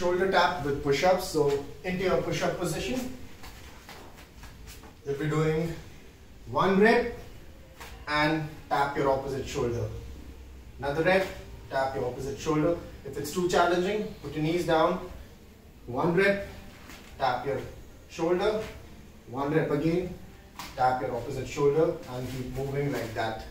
shoulder tap with push-ups. So into your push-up position, you'll be doing one rep and tap your opposite shoulder. Another rep, tap your opposite shoulder. If it's too challenging, put your knees down. One rep, tap your shoulder. One rep again, tap your opposite shoulder and keep moving like that.